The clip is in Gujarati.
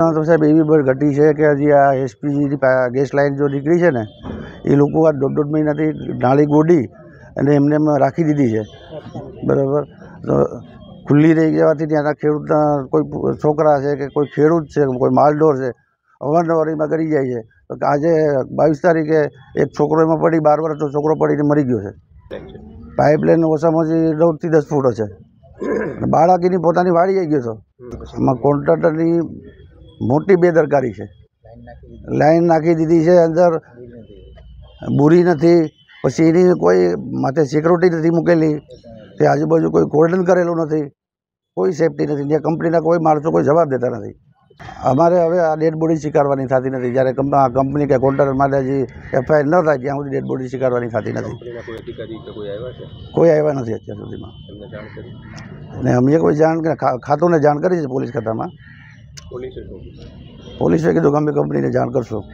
તો સાહેબ, એવી બધી ઘટી છે કે હજી આ એસપીજીની ગેસ લાઇન જો નીકળી છે ને, એ લોકો આ દોઢ દોઢ મહિનાથી નાળી ગોડી અને એમને એમ રાખી દીધી છે. બરાબર? તો ખુલ્લી રહી જવાથી ત્યાંના ખેડૂતના કોઈ છોકરા છે કે કોઈ ખેડૂત છે, કોઈ માલઢોર છે, અવારનવાર એમાં કરી જાય છે. તો આજે બાવીસ તારીખે એક છોકરો એમાં પડી, બાર વર્ષનો છોકરો પડીને મરી ગયો છે. પાઇપલાઇન ઓછામાં ઓછી નવથી દસ ફૂટ છે બાળાકીની પોતાની વાડી આવી ગયો હતો આમાં કોન્ટ્રાક્ટરની મોટી બેદરકારી છે. લાઈન નાખી દીધી. છે અંદર બુરી નથી. પછી એની કોઈ માથે સિક્યુરિટી નથી મૂકેલી. તે આજુબાજુ કોઈ કોર્ડન કરેલું નથી. કોઈ સેફટી નથી. ત્યાં કંપનીના કોઈ માણસો કોઈ જવાબ દેતા નથી. અમારે હવે આ ડેડ બોડી સ્વીકારવાની થતી નથી. જ્યારે કંપ- કંપની કે કોન્ટ્રાક્ટર માટે હજી એફઆઈઆર ન થાય ત્યાં સુધી ડેડ બોડી સ્વીકારવાની થતી નથી. કોઈ આવ્યા નથી અત્યાર સુધીમાં. અને અમે કોઈ જાણ ખાતુંને જાણ કરી છે પોલીસ ખાતામાં. પોલીસે કીધું કે અમે કંપનીને જાણ કરશું.